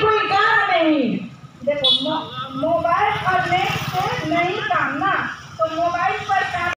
कोई काम नहीं। देखो मोबाइल और नेट से नहीं